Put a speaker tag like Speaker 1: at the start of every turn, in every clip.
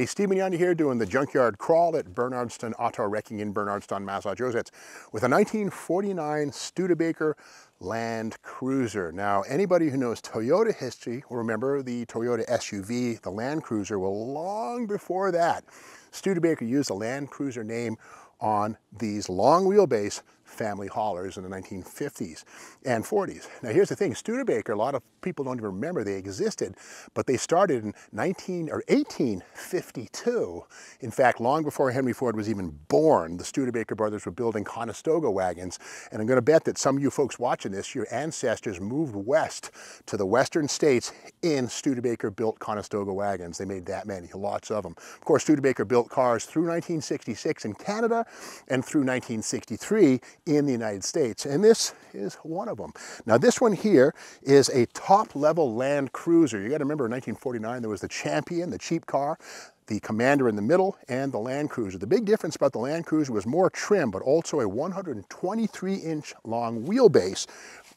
Speaker 1: Hey, Steve Magnante here doing the junkyard crawl at Bernardston Auto Wrecking in Bernardston, Massachusetts with a 1949 Studebaker Land Cruiser. Now, anybody who knows Toyota history will remember the Toyota SUV, the Land Cruiser. Well, long before that, Studebaker used the Land Cruiser name on these long wheelbase family haulers in the 1950s and 40s. Now here's the thing, Studebaker, a lot of people don't even remember they existed, but they started in 19 or 1852. In fact, long before Henry Ford was even born, the Studebaker brothers were building Conestoga wagons. And I'm gonna bet that some of you folks watching this, your ancestors moved west to the western states in Studebaker built Conestoga wagons. They made that many, lots of them. Of course, Studebaker built cars through 1966 in Canada and through 1963 in the United States, and this is one of them. Now this one here is a top-level Land Cruiser. You gotta remember in 1949 there was the Champion, the cheap car, the Commander in the middle, and the Land Cruiser. The big difference about the Land Cruiser was more trim, but also a 123-inch long wheelbase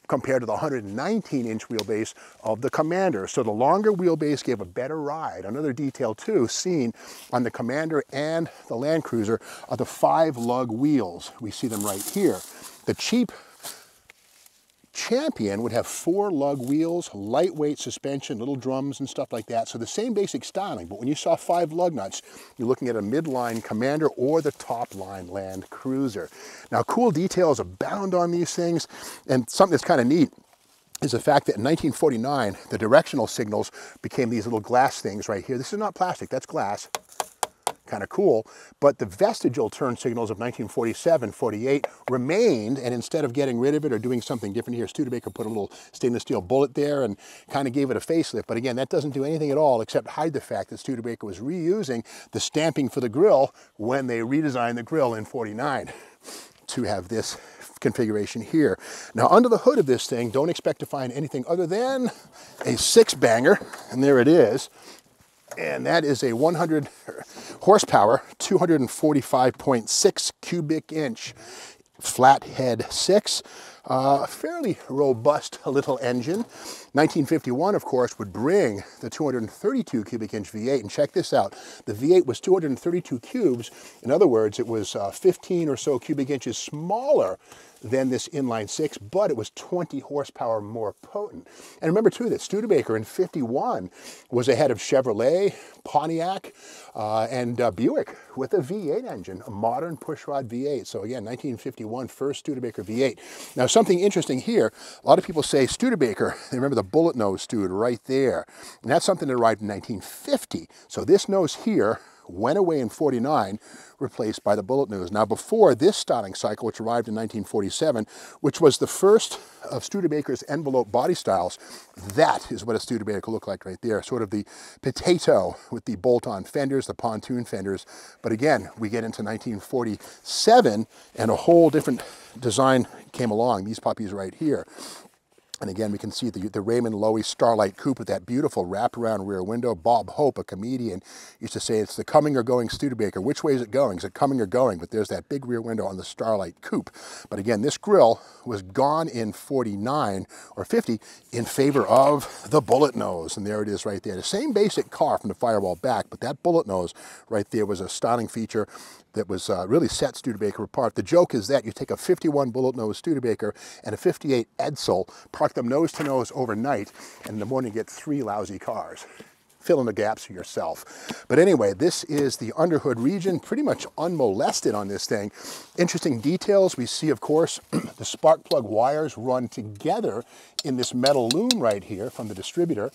Speaker 1: compared to the 119-inch wheelbase of the Commander. So the longer wheelbase gave a better ride. Another detail too, seen on the Commander and the Land Cruiser, are the five lug wheels. We see them right here. The cheap Champion would have four lug wheels, lightweight suspension, little drums and stuff like that. So the same basic styling, but when you saw five lug nuts, you're looking at a midline Commander or the top line Land Cruiser. Now cool details abound on these things and something that's kind of neat is the fact that in 1949, the directional signals became these little glass things right here. This is not plastic, that's glass kind of cool. But the vestigial turn signals of 1947, 48 remained, and instead of getting rid of it or doing something different here, Studebaker put a little stainless steel bullet there and kind of gave it a facelift. But again, that doesn't do anything at all except hide the fact that Studebaker was reusing the stamping for the grill when they redesigned the grill in 49 to have this configuration here. Now under the hood of this thing, don't expect to find anything other than a six banger, and there it is. And that is a 100 horsepower, 245.6 cubic inch flathead six. Uh, fairly robust little engine. 1951, of course, would bring the 232 cubic inch V8. And check this out. The V8 was 232 cubes. In other words, it was uh, 15 or so cubic inches smaller than this inline six, but it was 20 horsepower more potent. And remember too that Studebaker in 51 was ahead of Chevrolet, Pontiac, uh, and uh, Buick with a V8 engine, a modern pushrod V8. So again, 1951, first Studebaker V8. Now something interesting here, a lot of people say Studebaker, they remember the bullet nose Stude right there. And that's something that arrived in 1950. So this nose here went away in 49, replaced by the bullet nose. Now before this styling cycle, which arrived in 1947, which was the first of Studebaker's envelope body styles, that is what a Studebaker looked like right there. Sort of the potato with the bolt-on fenders, the pontoon fenders. But again, we get into 1947 and a whole different design came along, these puppies right here. And again, we can see the, the Raymond Loewy Starlight Coupe with that beautiful wraparound rear window. Bob Hope, a comedian, used to say it's the coming or going Studebaker. Which way is it going? Is it coming or going? But there's that big rear window on the Starlight Coupe. But again, this grill was gone in 49 or 50 in favor of the bullet nose. And there it is right there. The same basic car from the Firewall back, but that bullet nose right there was a styling feature that was uh, really set Studebaker apart. The joke is that you take a 51 bullet nose Studebaker and a 58 Edsel, park them nose to nose overnight, and in the morning get three lousy cars. Fill in the gaps yourself. But anyway, this is the underhood region, pretty much unmolested on this thing. Interesting details. We see, of course, the spark plug wires run together in this metal loom right here from the distributor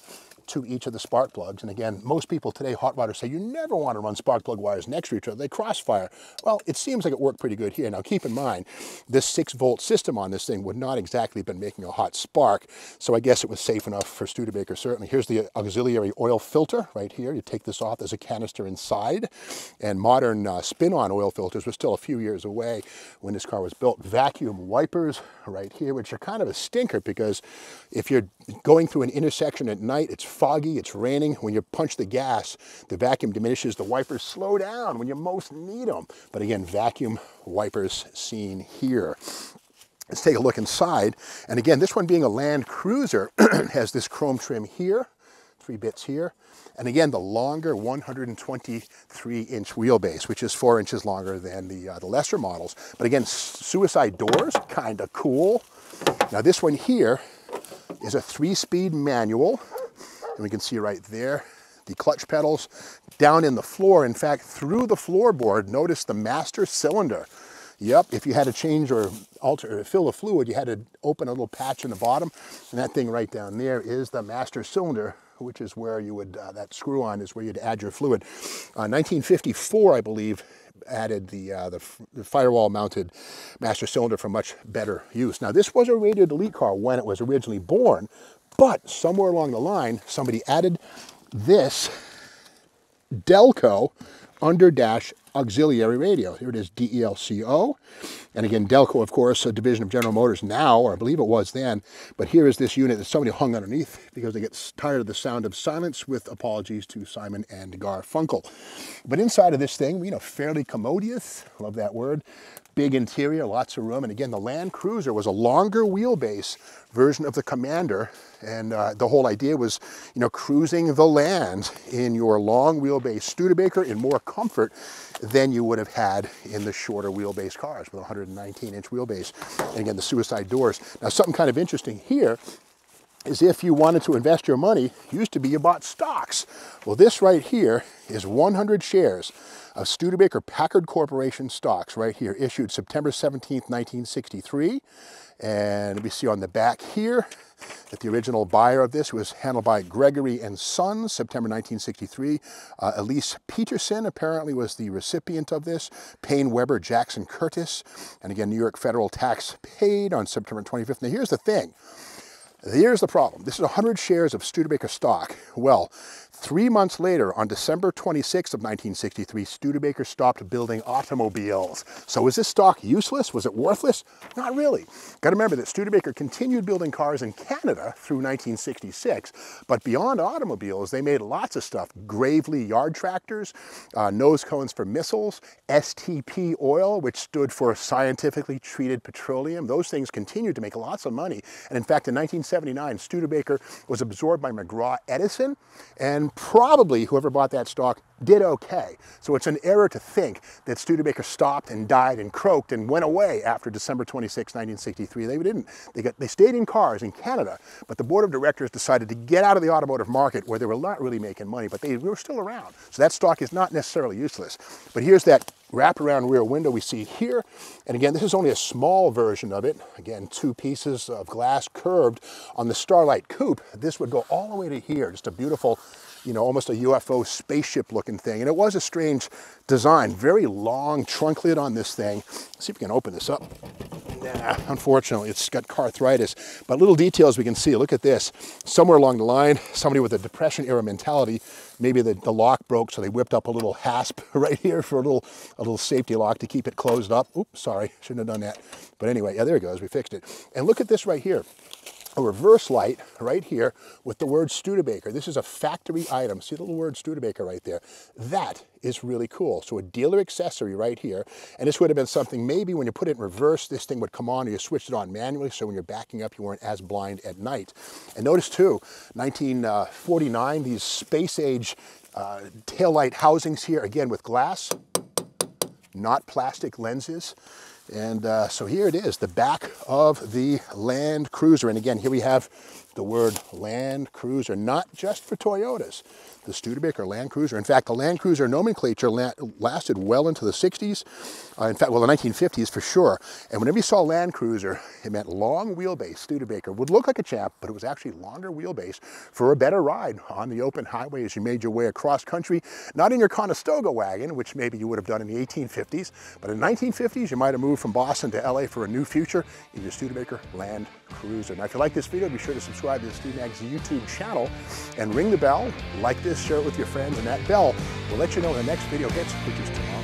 Speaker 1: to each of the spark plugs. And again, most people today, hot rodders, say you never want to run spark plug wires next to each other. They crossfire. Well, it seems like it worked pretty good here. Now keep in mind, this six volt system on this thing would not exactly been making a hot spark. So I guess it was safe enough for Studebaker, certainly. Here's the auxiliary oil filter right here. You take this off, there's a canister inside. And modern uh, spin-on oil filters were still a few years away when this car was built. Vacuum wipers right here, which are kind of a stinker because if you're going through an intersection at night, it's foggy, it's raining. When you punch the gas, the vacuum diminishes, the wipers slow down when you most need them. But again, vacuum wipers seen here. Let's take a look inside. And again, this one being a Land Cruiser has this chrome trim here, three bits here. And again, the longer 123 inch wheelbase, which is four inches longer than the, uh, the lesser models. But again, suicide doors, kind of cool. Now this one here is a three speed manual. And we can see right there, the clutch pedals down in the floor. In fact, through the floorboard, notice the master cylinder. Yep, if you had to change or alter or fill the fluid, you had to open a little patch in the bottom. And that thing right down there is the master cylinder, which is where you would, uh, that screw on is where you'd add your fluid. Uh, 1954, I believe, added the, uh, the, the, firewall mounted master cylinder for much better use. Now this was a Radio Delete car when it was originally born, but somewhere along the line, somebody added this Delco under dash auxiliary radio. Here it is, DELCO. And again, Delco, of course, a division of General Motors now, or I believe it was then. But here is this unit that somebody hung underneath because they get tired of the sound of silence with apologies to Simon and Garfunkel. But inside of this thing, you know, fairly commodious, love that word, big interior, lots of room. And again, the Land Cruiser was a longer wheelbase version of the Commander. And uh, the whole idea was, you know, cruising the land in your long wheelbase Studebaker in more comfort than you would have had in the shorter wheelbase cars with 119 inch wheelbase. And again, the suicide doors. Now, something kind of interesting here is if you wanted to invest your money, used to be you bought stocks. Well, this right here is 100 shares of Studebaker Packard Corporation stocks right here, issued September 17th, 1963. And we see on the back here that the original buyer of this was handled by Gregory and Sons, September 1963. Uh, Elise Peterson apparently was the recipient of this. Paine Webber, Jackson Curtis, and again, New York federal tax paid on September 25th. Now here's the thing. Here's the problem. This is 100 shares of Studebaker stock. Well, Three months later, on December 26th of 1963, Studebaker stopped building automobiles. So was this stock useless? Was it worthless? Not really. Got to remember that Studebaker continued building cars in Canada through 1966, but beyond automobiles, they made lots of stuff. Gravely yard tractors, uh, nose cones for missiles, STP oil, which stood for scientifically treated petroleum. Those things continued to make lots of money. And in fact, in 1979, Studebaker was absorbed by McGraw Edison, and probably whoever bought that stock did okay. So it's an error to think that Studebaker stopped and died and croaked and went away after December 26, 1963. They didn't. They, got, they stayed in cars in Canada, but the board of directors decided to get out of the automotive market where they were not really making money, but they were still around. So that stock is not necessarily useless. But here's that wraparound rear window we see here. And again, this is only a small version of it. Again, two pieces of glass curved on the Starlight Coupe. This would go all the way to here, just a beautiful you know, almost a UFO spaceship looking thing. And it was a strange design, very long trunk lid on this thing. Let's see if we can open this up. Nah, unfortunately, it's got arthritis. But little details we can see. Look at this. Somewhere along the line, somebody with a Depression era mentality, maybe the, the lock broke, so they whipped up a little hasp right here for a little, a little safety lock to keep it closed up. Oops, sorry, shouldn't have done that. But anyway, yeah, there it goes. We fixed it. And look at this right here a reverse light right here with the word Studebaker. This is a factory item. See the little word Studebaker right there? That is really cool. So a dealer accessory right here. And this would have been something maybe when you put it in reverse, this thing would come on or you switched it on manually. So when you're backing up, you weren't as blind at night. And notice too, 1949, these space age uh, taillight housings here, again with glass, not plastic lenses. And uh, so here it is, the back of the Land Cruiser. And again, here we have the word Land Cruiser, not just for Toyotas the Studebaker Land Cruiser. In fact, the Land Cruiser nomenclature lasted well into the 60s. Uh, in fact, well, the 1950s for sure. And whenever you saw Land Cruiser, it meant long wheelbase Studebaker. Would look like a champ, but it was actually longer wheelbase for a better ride on the open highway as you made your way across country. Not in your Conestoga wagon, which maybe you would have done in the 1850s, but in the 1950s, you might have moved from Boston to LA for a new future in your Studebaker Land Cruiser. Now, if you like this video, be sure to subscribe to the StuMags YouTube channel and ring the bell, like this, share it with your friends, and that bell will let you know when the next video hits, which is tomorrow.